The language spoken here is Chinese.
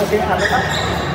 OK，好了吗？